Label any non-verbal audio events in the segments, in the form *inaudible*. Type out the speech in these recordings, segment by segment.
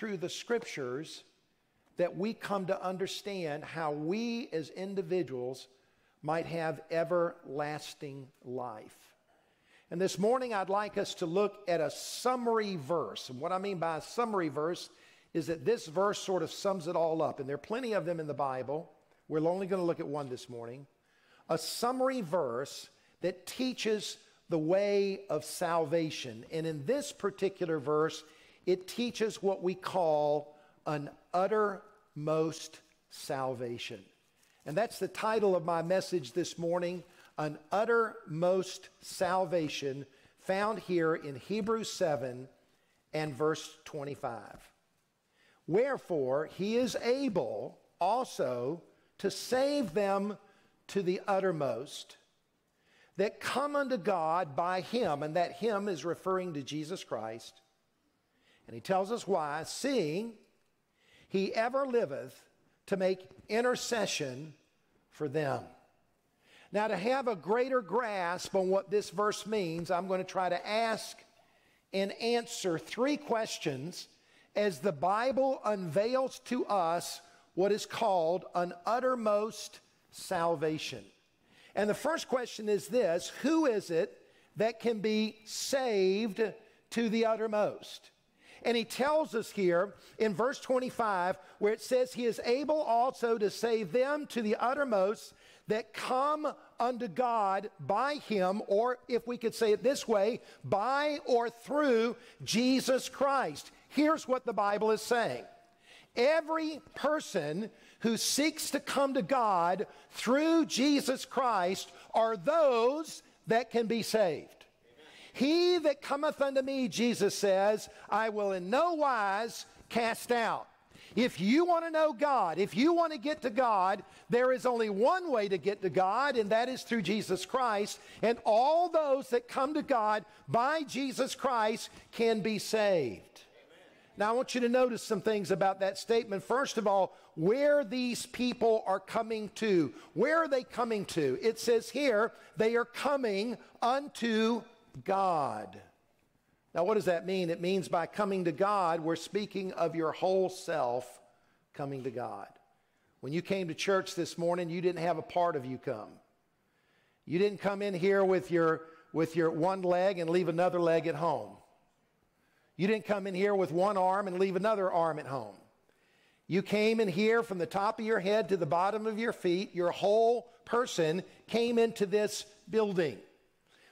through the scriptures that we come to understand how we as individuals might have everlasting life. And this morning, I'd like us to look at a summary verse. And what I mean by a summary verse is that this verse sort of sums it all up. And there are plenty of them in the Bible. We're only going to look at one this morning. A summary verse that teaches the way of salvation. And in this particular verse, it teaches what we call an uttermost salvation. And that's the title of my message this morning An Uttermost Salvation, found here in Hebrews 7 and verse 25. Wherefore, he is able also to save them to the uttermost that come unto God by him, and that him is referring to Jesus Christ. And he tells us why, seeing he ever liveth to make intercession for them. Now, to have a greater grasp on what this verse means, I'm going to try to ask and answer three questions as the Bible unveils to us what is called an uttermost salvation. And the first question is this Who is it that can be saved to the uttermost? And he tells us here in verse 25, where it says, He is able also to save them to the uttermost that come unto God by Him, or if we could say it this way, by or through Jesus Christ. Here's what the Bible is saying Every person who seeks to come to God through Jesus Christ are those that can be saved. He that cometh unto me, Jesus says, I will in no wise cast out. If you want to know God, if you want to get to God, there is only one way to get to God, and that is through Jesus Christ. And all those that come to God by Jesus Christ can be saved. Now, I want you to notice some things about that statement. First of all, where these people are coming to. Where are they coming to? It says here, they are coming unto God. Now, what does that mean? It means by coming to God, we're speaking of your whole self coming to God. When you came to church this morning, you didn't have a part of you come. You didn't come in here with your, with your one leg and leave another leg at home. You didn't come in here with one arm and leave another arm at home. You came in here from the top of your head to the bottom of your feet. Your whole person came into this building.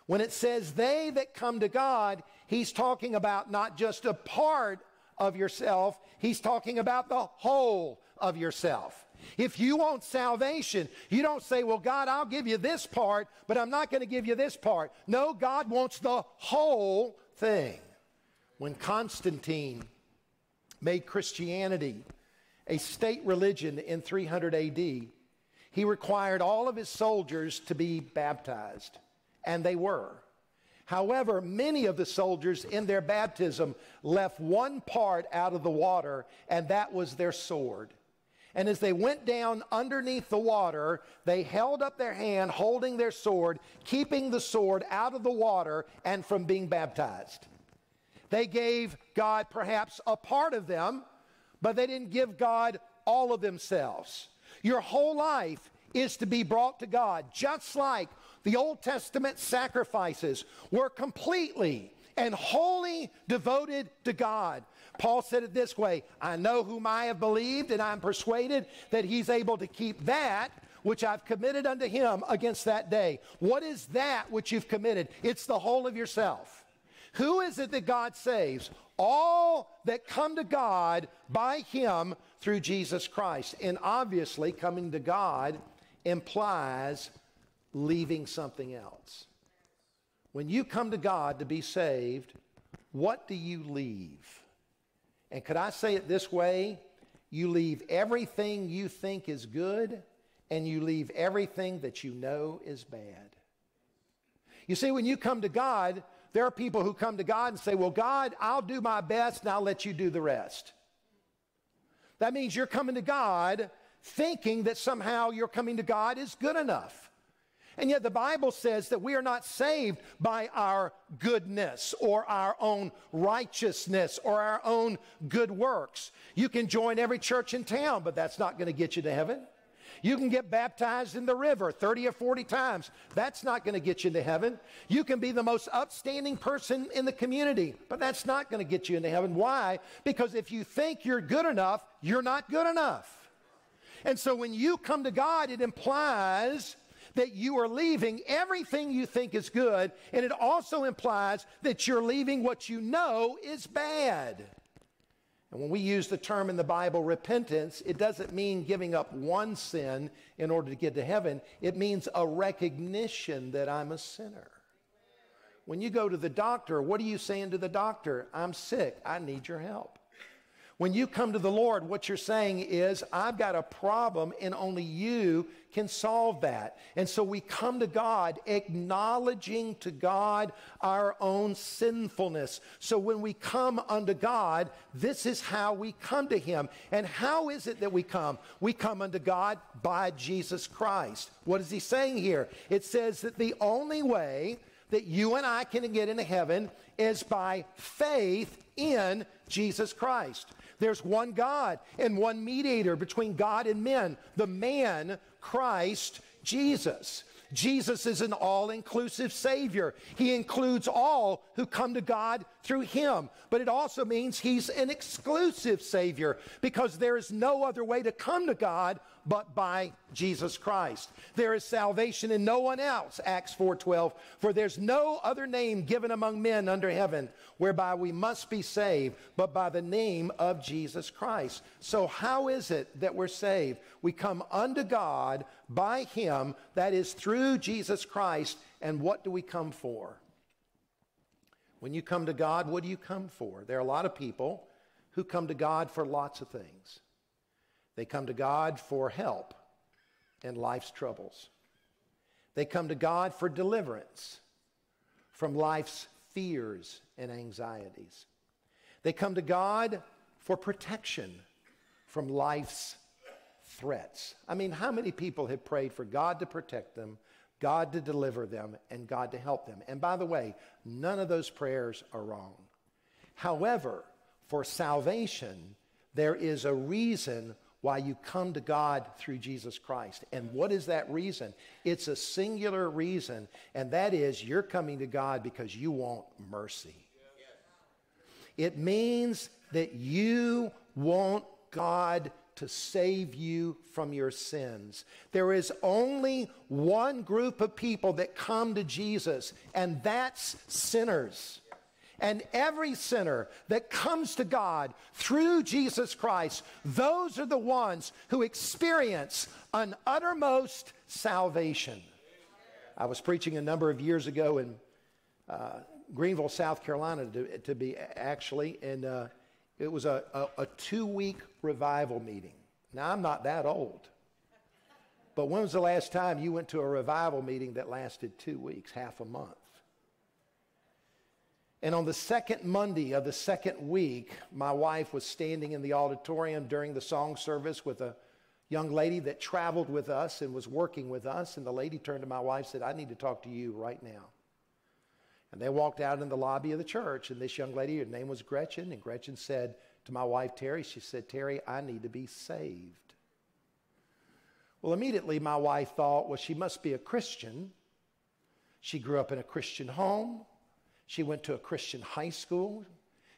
When it says they that come to God, he's talking about not just a part of yourself, he's talking about the whole of yourself. If you want salvation, you don't say, Well, God, I'll give you this part, but I'm not going to give you this part. No, God wants the whole thing when Constantine made Christianity a state religion in 300 AD, he required all of his soldiers to be baptized, and they were. However, many of the soldiers in their baptism left one part out of the water, and that was their sword. And as they went down underneath the water, they held up their hand holding their sword, keeping the sword out of the water and from being baptized. They gave God perhaps a part of them, but they didn't give God all of themselves. Your whole life is to be brought to God, just like the Old Testament sacrifices were completely and wholly devoted to God. Paul said it this way I know whom I have believed, and I'm persuaded that he's able to keep that which I've committed unto him against that day. What is that which you've committed? It's the whole of yourself. Who is it that God saves? All that come to God by Him through Jesus Christ. And obviously, coming to God implies leaving something else. When you come to God to be saved, what do you leave? And could I say it this way? You leave everything you think is good, and you leave everything that you know is bad. You see, when you come to God, there are people who come to God and say, Well, God, I'll do my best and I'll let you do the rest. That means you're coming to God thinking that somehow your coming to God is good enough. And yet the Bible says that we are not saved by our goodness or our own righteousness or our own good works. You can join every church in town, but that's not going to get you to heaven. You can get baptized in the river 30 or 40 times. That's not going to get you into heaven. You can be the most upstanding person in the community, but that's not going to get you into heaven. Why? Because if you think you're good enough, you're not good enough. And so when you come to God, it implies that you are leaving everything you think is good, and it also implies that you're leaving what you know is bad. And when we use the term in the Bible repentance, it doesn't mean giving up one sin in order to get to heaven. It means a recognition that I'm a sinner. When you go to the doctor, what are you saying to the doctor? I'm sick. I need your help. When you come to the Lord, what you're saying is, I've got a problem and only you can solve that. And so we come to God acknowledging to God our own sinfulness. So when we come unto God, this is how we come to Him. And how is it that we come? We come unto God by Jesus Christ. What is He saying here? It says that the only way that you and I can get into heaven is by faith in Jesus Christ. There's one God and one mediator between God and men, the man, Christ Jesus. Jesus is an all inclusive Savior. He includes all who come to God through Him. But it also means He's an exclusive Savior because there is no other way to come to God but by Jesus Christ. There is salvation in no one else, Acts 4:12, for there's no other name given among men under heaven whereby we must be saved but by the name of Jesus Christ. So how is it that we're saved? We come unto God by him, that is through Jesus Christ, and what do we come for? When you come to God, what do you come for? There are a lot of people who come to God for lots of things. They come to God for help in life's troubles. They come to God for deliverance from life's fears and anxieties. They come to God for protection from life's threats. I mean, how many people have prayed for God to protect them, God to deliver them, and God to help them? And by the way, none of those prayers are wrong. However, for salvation, there is a reason why you come to God through Jesus Christ. And what is that reason? It's a singular reason, and that is you're coming to God because you want mercy. It means that you want God to save you from your sins. There is only one group of people that come to Jesus, and that's sinners. And every sinner that comes to God through Jesus Christ, those are the ones who experience an uttermost salvation. I was preaching a number of years ago in uh, Greenville, South Carolina, to, to be actually, and uh, it was a, a, a two week revival meeting. Now, I'm not that old. But when was the last time you went to a revival meeting that lasted two weeks, half a month? And on the second Monday of the second week, my wife was standing in the auditorium during the song service with a young lady that traveled with us and was working with us. And the lady turned to my wife and said, I need to talk to you right now. And they walked out in the lobby of the church. And this young lady, her name was Gretchen. And Gretchen said to my wife, Terry, she said, Terry, I need to be saved. Well, immediately my wife thought, well, she must be a Christian. She grew up in a Christian home. She went to a Christian high school.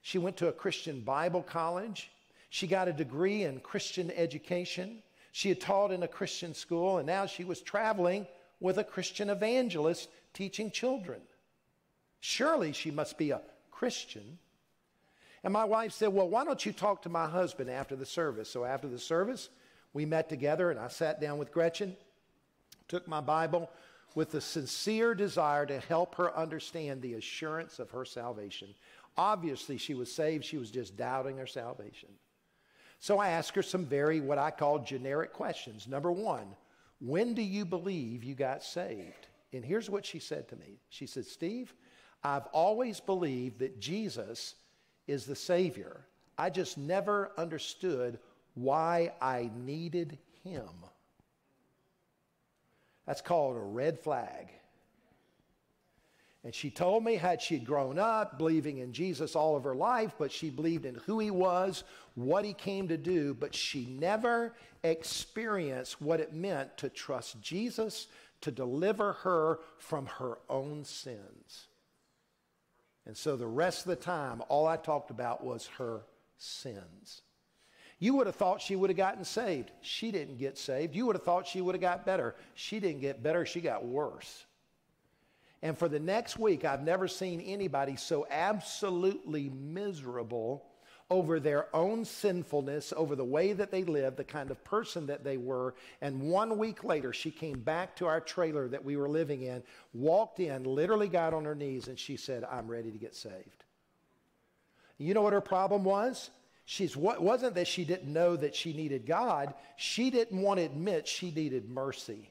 She went to a Christian Bible college. She got a degree in Christian education. She had taught in a Christian school, and now she was traveling with a Christian evangelist teaching children. Surely she must be a Christian. And my wife said, Well, why don't you talk to my husband after the service? So after the service, we met together, and I sat down with Gretchen, took my Bible, with a sincere desire to help her understand the assurance of her salvation. Obviously, she was saved, she was just doubting her salvation. So I asked her some very, what I call generic questions. Number one, when do you believe you got saved? And here's what she said to me She said, Steve, I've always believed that Jesus is the Savior. I just never understood why I needed Him. That's called a red flag. And she told me how she'd grown up believing in Jesus all of her life, but she believed in who he was, what he came to do, but she never experienced what it meant to trust Jesus to deliver her from her own sins. And so the rest of the time, all I talked about was her sins. You would have thought she would have gotten saved. She didn't get saved. You would have thought she would have got better. She didn't get better, she got worse. And for the next week, I've never seen anybody so absolutely miserable over their own sinfulness, over the way that they lived, the kind of person that they were. And one week later, she came back to our trailer that we were living in, walked in, literally got on her knees, and she said, I'm ready to get saved. You know what her problem was? She's what wasn't that she didn't know that she needed God, she didn't want to admit she needed mercy.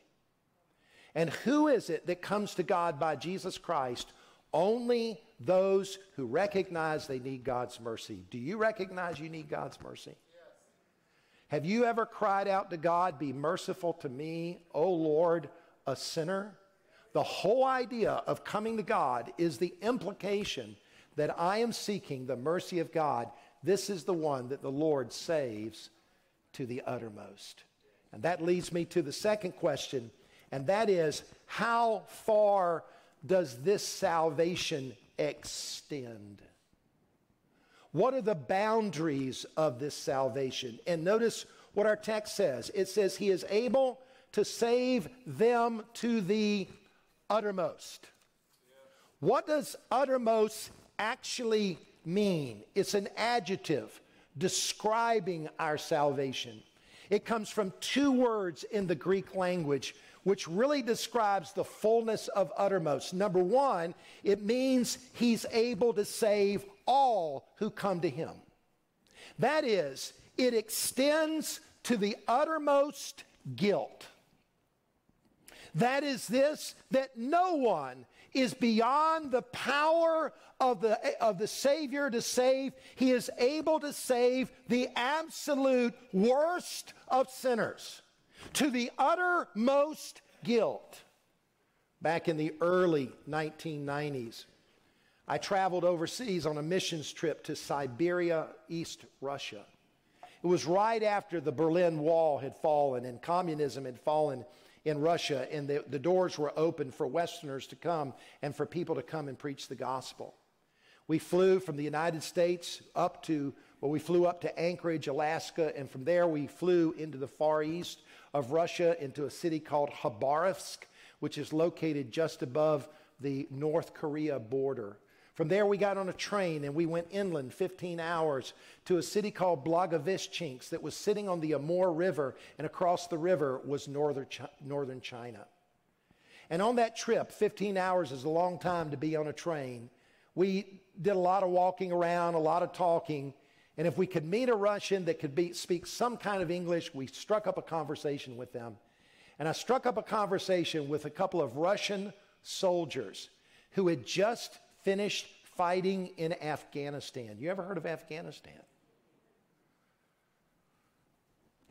And who is it that comes to God by Jesus Christ? Only those who recognize they need God's mercy. Do you recognize you need God's mercy? Yes. Have you ever cried out to God, Be merciful to me, O Lord, a sinner? The whole idea of coming to God is the implication that I am seeking the mercy of God. This is the one that the Lord saves to the uttermost. And that leads me to the second question and that is how far does this salvation extend? What are the boundaries of this salvation? And notice what our text says it says, He is able to save them to the uttermost. What does uttermost actually mean? It's an adjective describing our salvation. It comes from two words in the Greek language which really describes the fullness of uttermost. Number one, it means he's able to save all who come to him. That is, it extends to the uttermost guilt. That is this that no one is beyond the power of the, of the Savior to save. He is able to save the absolute worst of sinners to the uttermost guilt. Back in the early 1990s, I traveled overseas on a missions trip to Siberia, East Russia. It was right after the Berlin Wall had fallen and communism had fallen in Russia, and the, the doors were open for Westerners to come and for people to come and preach the gospel. We flew from the United States up to, well, we flew up to Anchorage, Alaska, and from there we flew into the Far East of Russia into a city called Khabarovsk, which is located just above the North Korea border. From there, we got on a train and we went inland 15 hours to a city called Blagoveshchensk that was sitting on the Amur River, and across the river was northern, northern China. And on that trip, 15 hours is a long time to be on a train. We did a lot of walking around, a lot of talking, and if we could meet a Russian that could be, speak some kind of English, we struck up a conversation with them. And I struck up a conversation with a couple of Russian soldiers who had just finished fighting in Afghanistan. You ever heard of Afghanistan?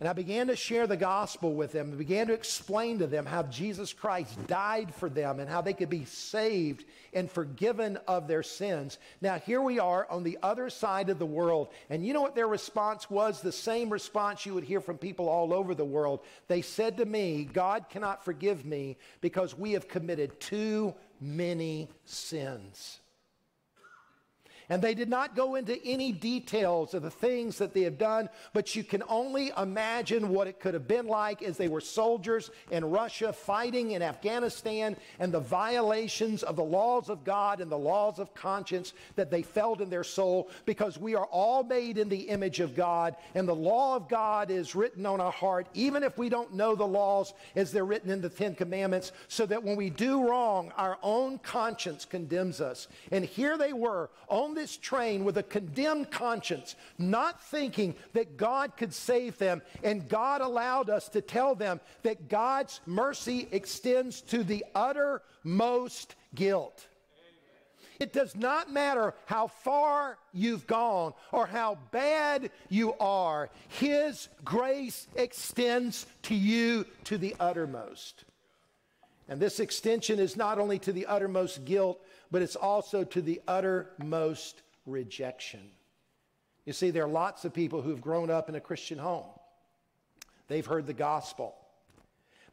And I began to share the gospel with them, and began to explain to them how Jesus Christ died for them and how they could be saved and forgiven of their sins. Now, here we are on the other side of the world, and you know what their response was? The same response you would hear from people all over the world. They said to me, God cannot forgive me because we have committed too many sins. And they did not go into any details of the things that they have done, but you can only imagine what it could have been like as they were soldiers in Russia fighting in Afghanistan and the violations of the laws of God and the laws of conscience that they felt in their soul because we are all made in the image of God and the law of God is written on our heart, even if we don't know the laws as they're written in the Ten Commandments, so that when we do wrong, our own conscience condemns us. And here they were on this train with a condemned conscience, not thinking that God could save them. And God allowed us to tell them that God's mercy extends to the uttermost guilt. It does not matter how far you've gone or how bad you are, His grace extends to you to the uttermost. And this extension is not only to the uttermost guilt, but it's also to the uttermost rejection. You see, there are lots of people who've grown up in a Christian home. They've heard the gospel.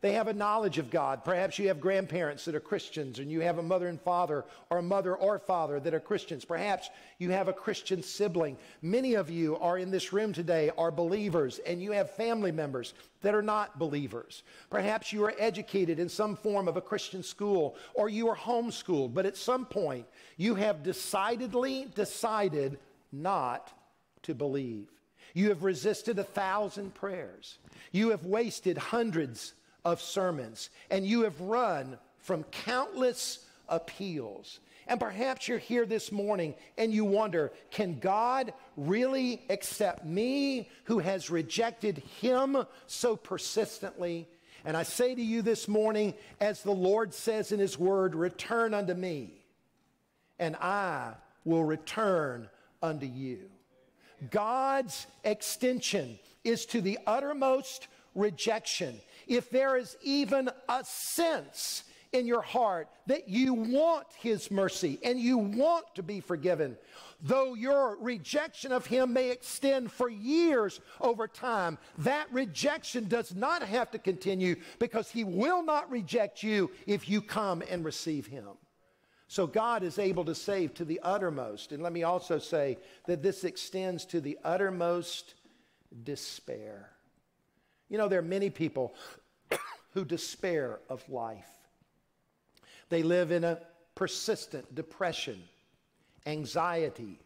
They have a knowledge of God. Perhaps you have grandparents that are Christians, and you have a mother and father, or a mother or father that are Christians. Perhaps you have a Christian sibling. Many of you are in this room today are believers, and you have family members that are not believers. Perhaps you are educated in some form of a Christian school, or you are homeschooled, but at some point you have decidedly decided not to believe. You have resisted a thousand prayers. You have wasted hundreds of sermons, and you have run from countless appeals. And perhaps you're here this morning and you wonder can God really accept me who has rejected him so persistently? And I say to you this morning, as the Lord says in his word, return unto me, and I will return unto you. God's extension is to the uttermost rejection if there is even a sense in your heart that you want His mercy and you want to be forgiven, though your rejection of Him may extend for years over time, that rejection does not have to continue because He will not reject you if you come and receive Him. So God is able to save to the uttermost. And let me also say that this extends to the uttermost despair. You know, there are many people *coughs* who despair of life. They live in a persistent depression, anxiety,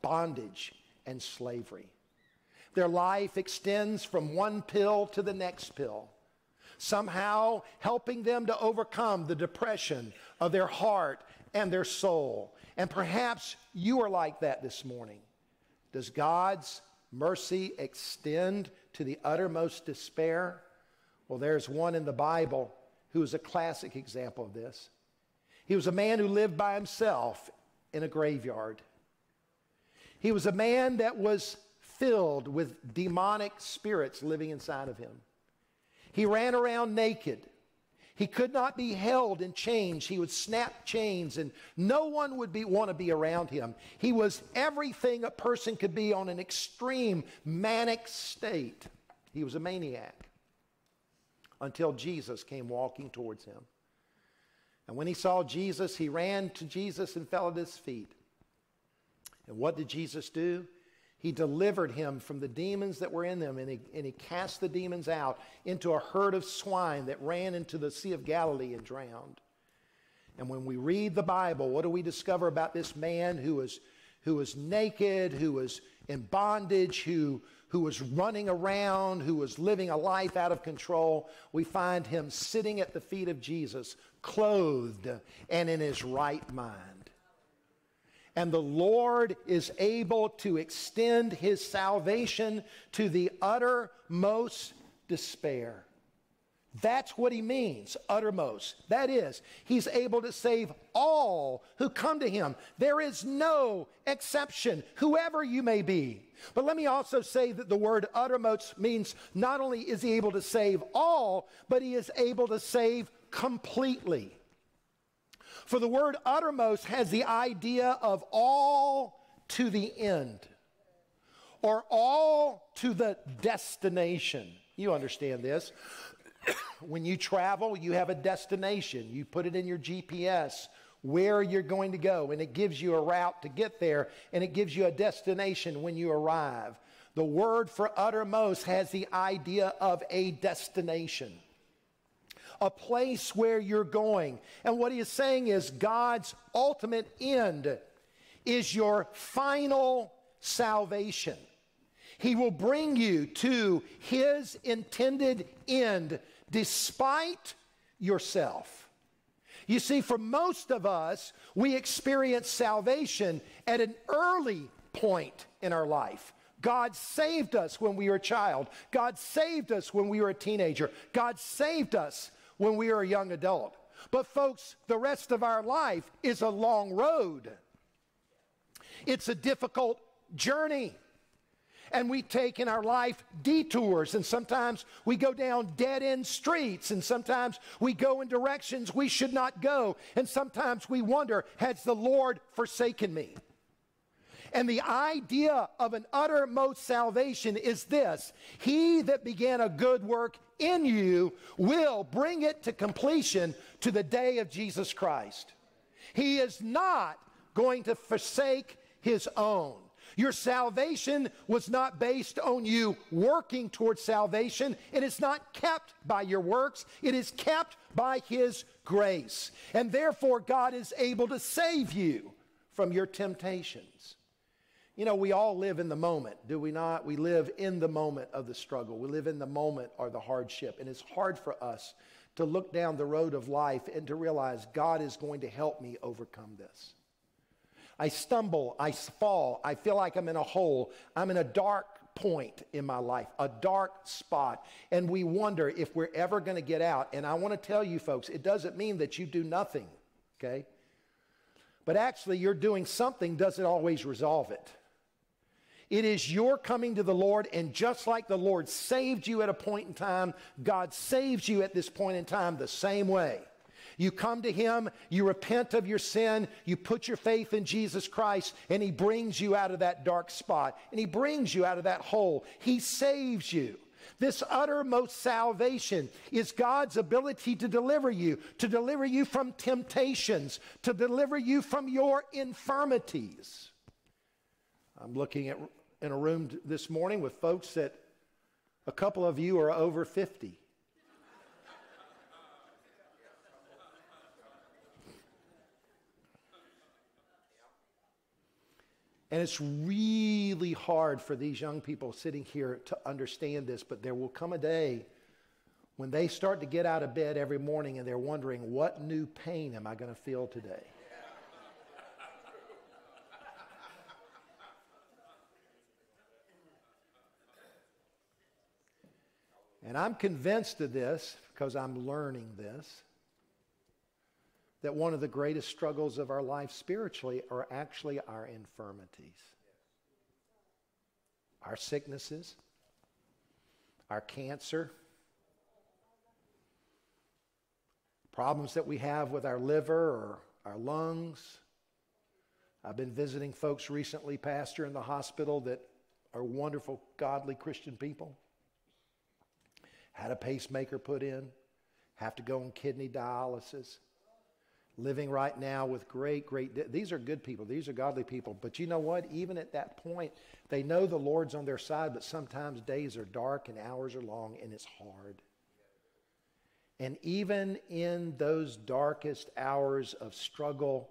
bondage, and slavery. Their life extends from one pill to the next pill, somehow helping them to overcome the depression of their heart and their soul. And perhaps you are like that this morning. Does God's mercy extend to the uttermost despair? Well, there's one in the Bible who is a classic example of this. He was a man who lived by himself in a graveyard. He was a man that was filled with demonic spirits living inside of him. He ran around naked. He could not be held in chains. He would snap chains and no one would be, want to be around him. He was everything a person could be on an extreme manic state. He was a maniac until Jesus came walking towards him. And when he saw Jesus, he ran to Jesus and fell at his feet. And what did Jesus do? He delivered him from the demons that were in them, and he, and he cast the demons out into a herd of swine that ran into the Sea of Galilee and drowned. And when we read the Bible, what do we discover about this man who was, who was naked, who was in bondage, who, who was running around, who was living a life out of control? We find him sitting at the feet of Jesus, clothed and in his right mind. And the Lord is able to extend his salvation to the uttermost despair. That's what he means, uttermost. That is, he's able to save all who come to him. There is no exception, whoever you may be. But let me also say that the word uttermost means not only is he able to save all, but he is able to save completely. For the word uttermost has the idea of all to the end or all to the destination. You understand this. *coughs* when you travel, you have a destination. You put it in your GPS where you're going to go, and it gives you a route to get there, and it gives you a destination when you arrive. The word for uttermost has the idea of a destination a place where you're going. And what he is saying is God's ultimate end is your final salvation. He will bring you to his intended end despite yourself. You see, for most of us, we experience salvation at an early point in our life. God saved us when we were a child. God saved us when we were a teenager. God saved us when we are a young adult. But, folks, the rest of our life is a long road. It's a difficult journey. And we take in our life detours, and sometimes we go down dead end streets, and sometimes we go in directions we should not go, and sometimes we wonder, has the Lord forsaken me? And the idea of an uttermost salvation is this He that began a good work in you will bring it to completion to the day of Jesus Christ. He is not going to forsake His own. Your salvation was not based on you working towards salvation. It is not kept by your works, it is kept by His grace. And therefore, God is able to save you from your temptations. You know, we all live in the moment, do we not? We live in the moment of the struggle. We live in the moment or the hardship. And it's hard for us to look down the road of life and to realize God is going to help me overcome this. I stumble, I fall, I feel like I'm in a hole, I'm in a dark point in my life, a dark spot, and we wonder if we're ever going to get out. And I want to tell you folks, it doesn't mean that you do nothing, okay? But actually, you're doing something doesn't always resolve it. It is your coming to the Lord, and just like the Lord saved you at a point in time, God saves you at this point in time the same way. You come to Him, you repent of your sin, you put your faith in Jesus Christ, and He brings you out of that dark spot, and He brings you out of that hole. He saves you. This uttermost salvation is God's ability to deliver you, to deliver you from temptations, to deliver you from your infirmities. I'm looking at in a room this morning with folks that a couple of you are over 50. And it's really hard for these young people sitting here to understand this, but there will come a day when they start to get out of bed every morning and they're wondering, what new pain am I going to feel today? And I'm convinced of this because I'm learning this that one of the greatest struggles of our life spiritually are actually our infirmities, our sicknesses, our cancer, problems that we have with our liver or our lungs. I've been visiting folks recently, Pastor, in the hospital that are wonderful, godly Christian people had a pacemaker put in, have to go on kidney dialysis, living right now with great, great. These are good people. These are godly people. But you know what? Even at that point, they know the Lord's on their side, but sometimes days are dark and hours are long and it's hard. And even in those darkest hours of struggle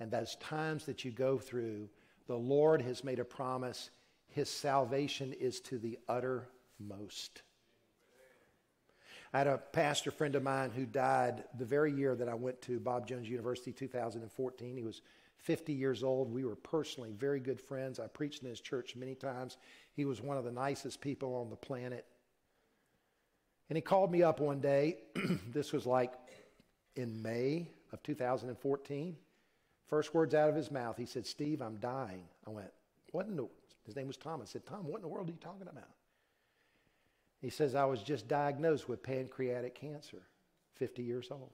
and those times that you go through, the Lord has made a promise. His salvation is to the uttermost. I had a pastor friend of mine who died the very year that I went to Bob Jones University, 2014. He was 50 years old. We were personally very good friends. I preached in his church many times. He was one of the nicest people on the planet. And he called me up one day. *clears throat* this was like in May of 2014. First words out of his mouth, he said, Steve, I'm dying. I went, What in the, his name was Tom. I said, Tom, what in the world are you talking about? He says, I was just diagnosed with pancreatic cancer, 50 years old.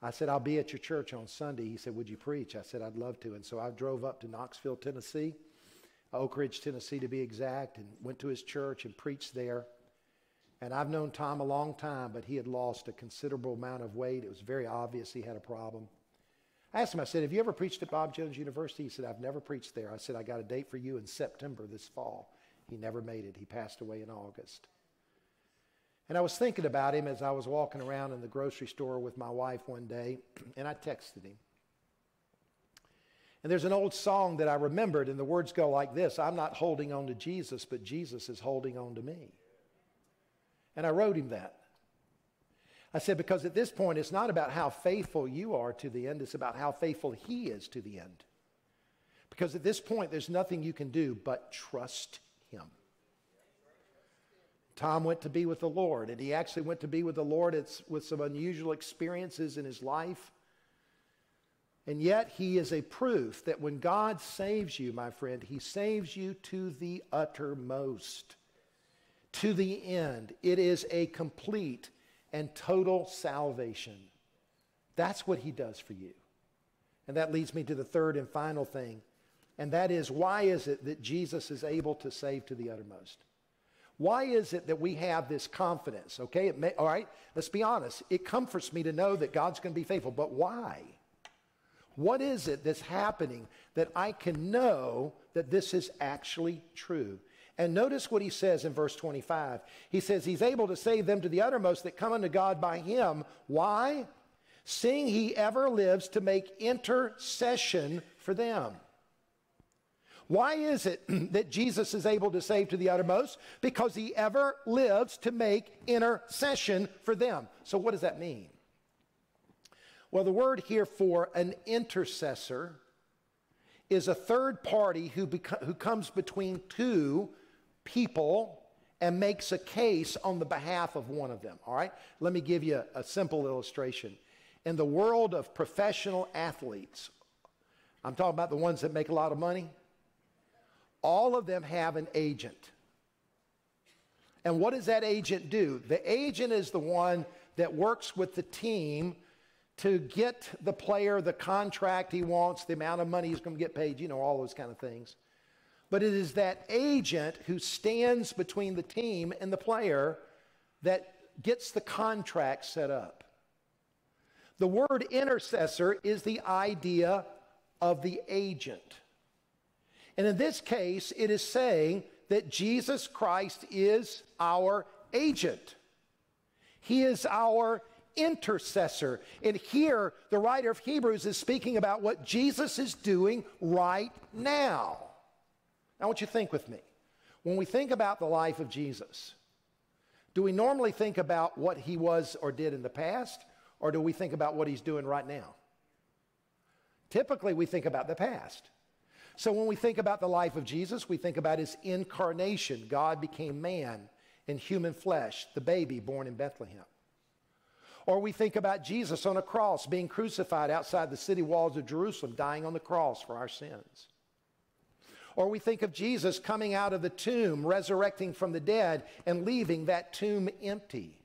I said, I'll be at your church on Sunday. He said, Would you preach? I said, I'd love to. And so I drove up to Knoxville, Tennessee, Oak Ridge, Tennessee to be exact, and went to his church and preached there. And I've known Tom a long time, but he had lost a considerable amount of weight. It was very obvious he had a problem. I asked him, I said, Have you ever preached at Bob Jones University? He said, I've never preached there. I said, I got a date for you in September this fall. He never made it. He passed away in August. And I was thinking about him as I was walking around in the grocery store with my wife one day, *clears throat* and I texted him. And there's an old song that I remembered, and the words go like this I'm not holding on to Jesus, but Jesus is holding on to me. And I wrote him that. I said, because at this point, it's not about how faithful you are to the end, it's about how faithful He is to the end. Because at this point, there's nothing you can do but trust. Tom went to be with the Lord, and he actually went to be with the Lord it's, with some unusual experiences in his life. And yet, he is a proof that when God saves you, my friend, he saves you to the uttermost, to the end. It is a complete and total salvation. That's what he does for you. And that leads me to the third and final thing, and that is why is it that Jesus is able to save to the uttermost? Why is it that we have this confidence? Okay, may, all right, let's be honest. It comforts me to know that God's going to be faithful, but why? What is it that's happening that I can know that this is actually true? And notice what he says in verse 25. He says, He's able to save them to the uttermost that come unto God by him. Why? Seeing he ever lives to make intercession for them. Why is it *clears throat* that Jesus is able to save to the uttermost? Because he ever lives to make intercession for them. So, what does that mean? Well, the word here for an intercessor is a third party who, beco- who comes between two people and makes a case on the behalf of one of them. All right? Let me give you a, a simple illustration. In the world of professional athletes, I'm talking about the ones that make a lot of money, all of them have an agent. And what does that agent do? The agent is the one that works with the team to get the player the contract he wants, the amount of money he's going to get paid, you know, all those kind of things. But it is that agent who stands between the team and the player that gets the contract set up. The word intercessor is the idea of the agent. And in this case, it is saying that Jesus Christ is our agent. He is our intercessor. And here, the writer of Hebrews is speaking about what Jesus is doing right now. I want you to think with me. When we think about the life of Jesus, do we normally think about what he was or did in the past, or do we think about what he's doing right now? Typically, we think about the past. So when we think about the life of Jesus, we think about his incarnation. God became man in human flesh, the baby born in Bethlehem. Or we think about Jesus on a cross being crucified outside the city walls of Jerusalem, dying on the cross for our sins. Or we think of Jesus coming out of the tomb, resurrecting from the dead, and leaving that tomb empty.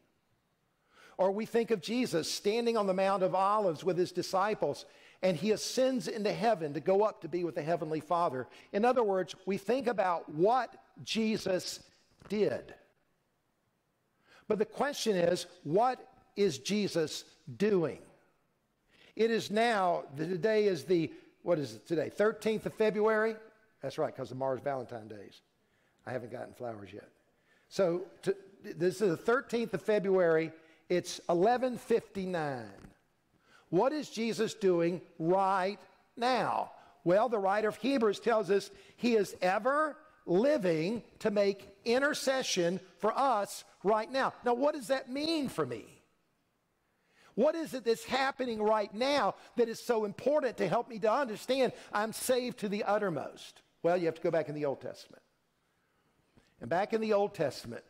Or we think of Jesus standing on the Mount of Olives with his disciples, and he ascends into heaven to go up to be with the Heavenly Father. In other words, we think about what Jesus did. But the question is, what is Jesus doing? It is now, today is the, what is it today? 13th of February? That's right, because tomorrow's Valentine's Days. I haven't gotten flowers yet. So to, this is the 13th of February. It's 1159. What is Jesus doing right now? Well, the writer of Hebrews tells us he is ever living to make intercession for us right now. Now, what does that mean for me? What is it that's happening right now that is so important to help me to understand I'm saved to the uttermost? Well, you have to go back in the Old Testament. And back in the Old Testament,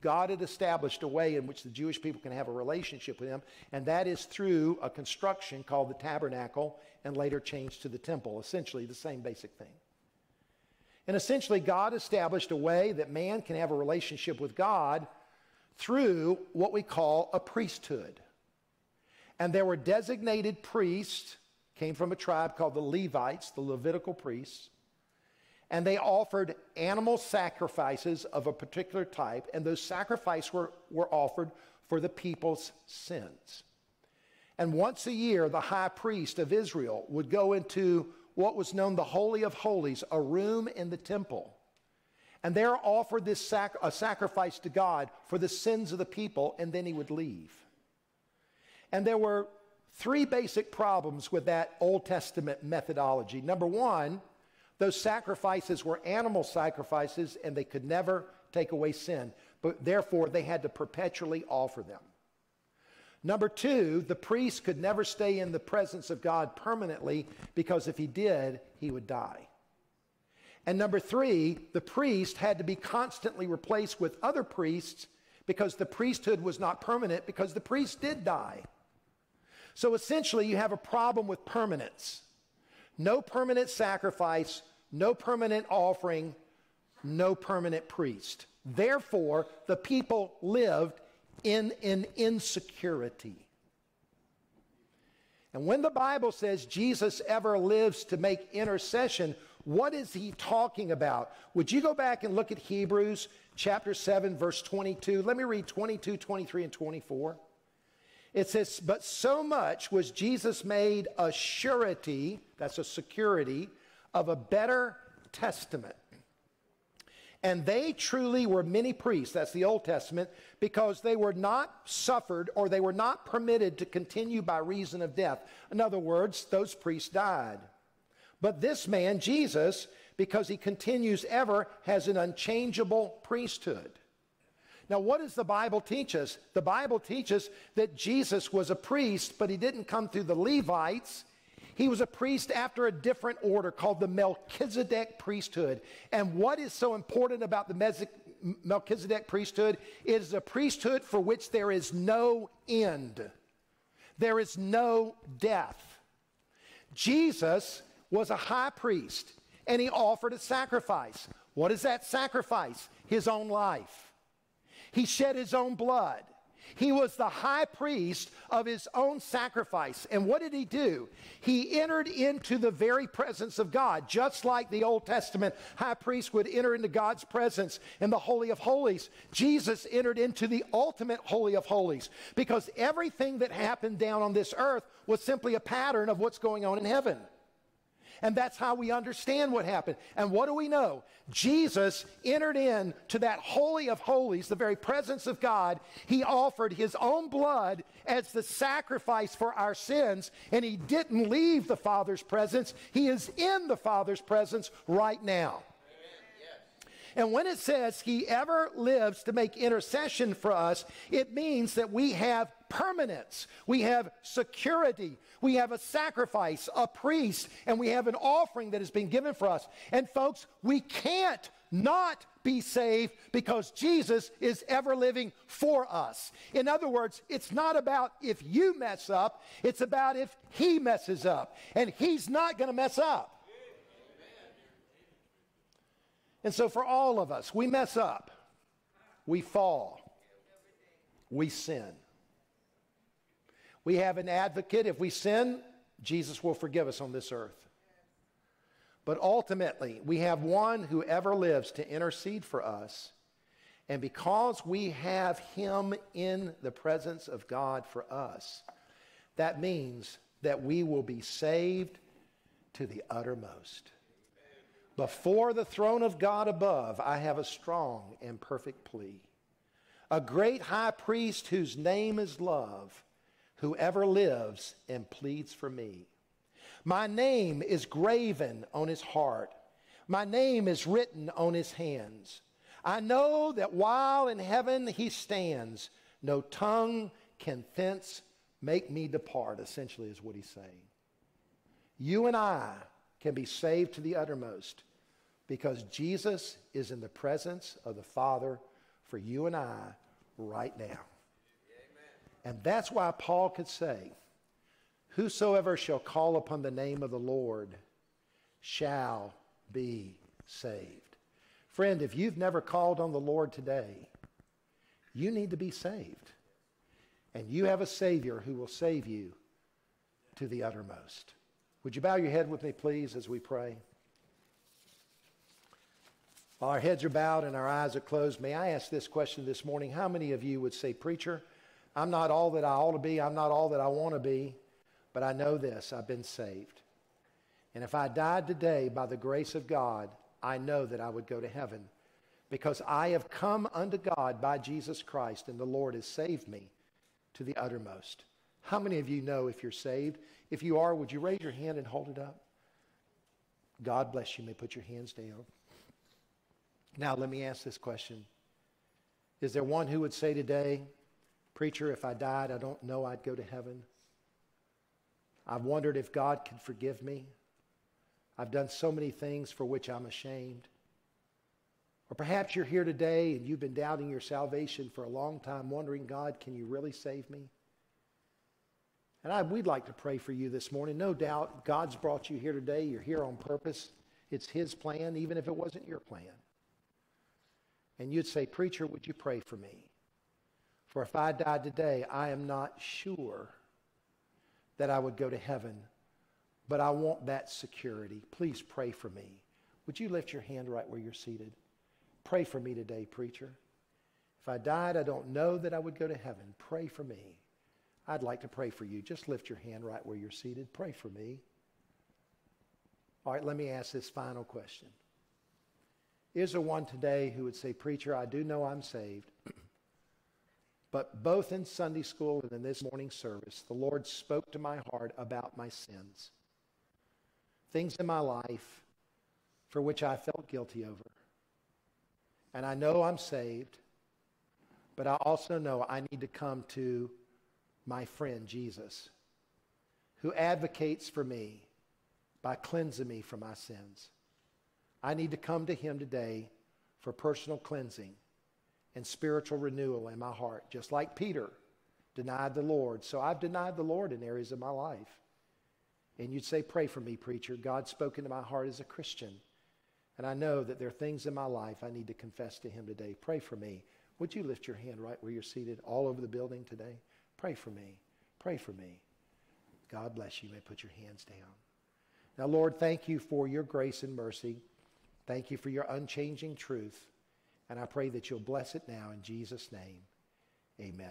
God had established a way in which the Jewish people can have a relationship with Him, and that is through a construction called the tabernacle and later changed to the temple, essentially the same basic thing. And essentially, God established a way that man can have a relationship with God through what we call a priesthood. And there were designated priests, came from a tribe called the Levites, the Levitical priests. And they offered animal sacrifices of a particular type, and those sacrifices were, were offered for the people's sins. And once a year, the high priest of Israel would go into what was known the Holy of Holies, a room in the temple. And there offered this sac- a sacrifice to God for the sins of the people, and then he would leave. And there were three basic problems with that Old Testament methodology. Number one, those sacrifices were animal sacrifices and they could never take away sin, but therefore they had to perpetually offer them. Number two, the priest could never stay in the presence of God permanently because if he did, he would die. And number three, the priest had to be constantly replaced with other priests because the priesthood was not permanent because the priest did die. So essentially, you have a problem with permanence. No permanent sacrifice, no permanent offering, no permanent priest. Therefore, the people lived in an insecurity. And when the Bible says Jesus ever lives to make intercession, what is he talking about? Would you go back and look at Hebrews chapter 7, verse 22? Let me read 22, 23, and 24. It says, But so much was Jesus made a surety, that's a security, of a better testament. And they truly were many priests, that's the Old Testament, because they were not suffered or they were not permitted to continue by reason of death. In other words, those priests died. But this man, Jesus, because he continues ever, has an unchangeable priesthood. Now, what does the Bible teach us? The Bible teaches that Jesus was a priest, but he didn't come through the Levites. He was a priest after a different order called the Melchizedek priesthood. And what is so important about the Melchizedek priesthood? It is a priesthood for which there is no end, there is no death. Jesus was a high priest and he offered a sacrifice. What is that sacrifice? His own life. He shed his own blood. He was the high priest of his own sacrifice. And what did he do? He entered into the very presence of God, just like the Old Testament high priest would enter into God's presence in the Holy of Holies. Jesus entered into the ultimate Holy of Holies because everything that happened down on this earth was simply a pattern of what's going on in heaven. And that's how we understand what happened. And what do we know? Jesus entered into that Holy of Holies, the very presence of God. He offered his own blood as the sacrifice for our sins, and he didn't leave the Father's presence. He is in the Father's presence right now. And when it says he ever lives to make intercession for us, it means that we have permanence, we have security, we have a sacrifice, a priest, and we have an offering that has been given for us. And folks, we can't not be saved because Jesus is ever living for us. In other words, it's not about if you mess up, it's about if he messes up. And he's not going to mess up. And so, for all of us, we mess up, we fall, we sin. We have an advocate. If we sin, Jesus will forgive us on this earth. But ultimately, we have one who ever lives to intercede for us. And because we have him in the presence of God for us, that means that we will be saved to the uttermost. Before the throne of God above, I have a strong and perfect plea. A great high priest whose name is love, whoever lives and pleads for me. My name is graven on his heart. My name is written on his hands. I know that while in heaven he stands, no tongue can thence make me depart, essentially, is what he's saying. You and I can be saved to the uttermost because Jesus is in the presence of the Father for you and I right now. And that's why Paul could say, Whosoever shall call upon the name of the Lord shall be saved. Friend, if you've never called on the Lord today, you need to be saved. And you have a Savior who will save you to the uttermost. Would you bow your head with me, please, as we pray? While our heads are bowed and our eyes are closed, may I ask this question this morning? How many of you would say, Preacher, I'm not all that I ought to be, I'm not all that I want to be, but I know this I've been saved. And if I died today by the grace of God, I know that I would go to heaven because I have come unto God by Jesus Christ, and the Lord has saved me to the uttermost. How many of you know if you're saved? If you are, would you raise your hand and hold it up? God bless you. may put your hands down. Now, let me ask this question Is there one who would say today, Preacher, if I died, I don't know I'd go to heaven? I've wondered if God could forgive me. I've done so many things for which I'm ashamed. Or perhaps you're here today and you've been doubting your salvation for a long time, wondering, God, can you really save me? And I, we'd like to pray for you this morning. No doubt God's brought you here today. You're here on purpose. It's His plan, even if it wasn't your plan. And you'd say, Preacher, would you pray for me? For if I died today, I am not sure that I would go to heaven, but I want that security. Please pray for me. Would you lift your hand right where you're seated? Pray for me today, preacher. If I died, I don't know that I would go to heaven. Pray for me. I'd like to pray for you. Just lift your hand right where you're seated. Pray for me. All right, let me ask this final question. Is there one today who would say, Preacher, I do know I'm saved, but both in Sunday school and in this morning service, the Lord spoke to my heart about my sins, things in my life for which I felt guilty over. And I know I'm saved, but I also know I need to come to my friend Jesus, who advocates for me by cleansing me from my sins. I need to come to him today for personal cleansing and spiritual renewal in my heart, just like Peter denied the Lord. So I've denied the Lord in areas of my life. And you'd say, Pray for me, preacher. God spoke into my heart as a Christian. And I know that there are things in my life I need to confess to Him today. Pray for me. Would you lift your hand right where you're seated all over the building today? Pray for me. Pray for me. God bless you. you may put your hands down. Now, Lord, thank you for your grace and mercy. Thank you for your unchanging truth. And I pray that you'll bless it now in Jesus' name. Amen.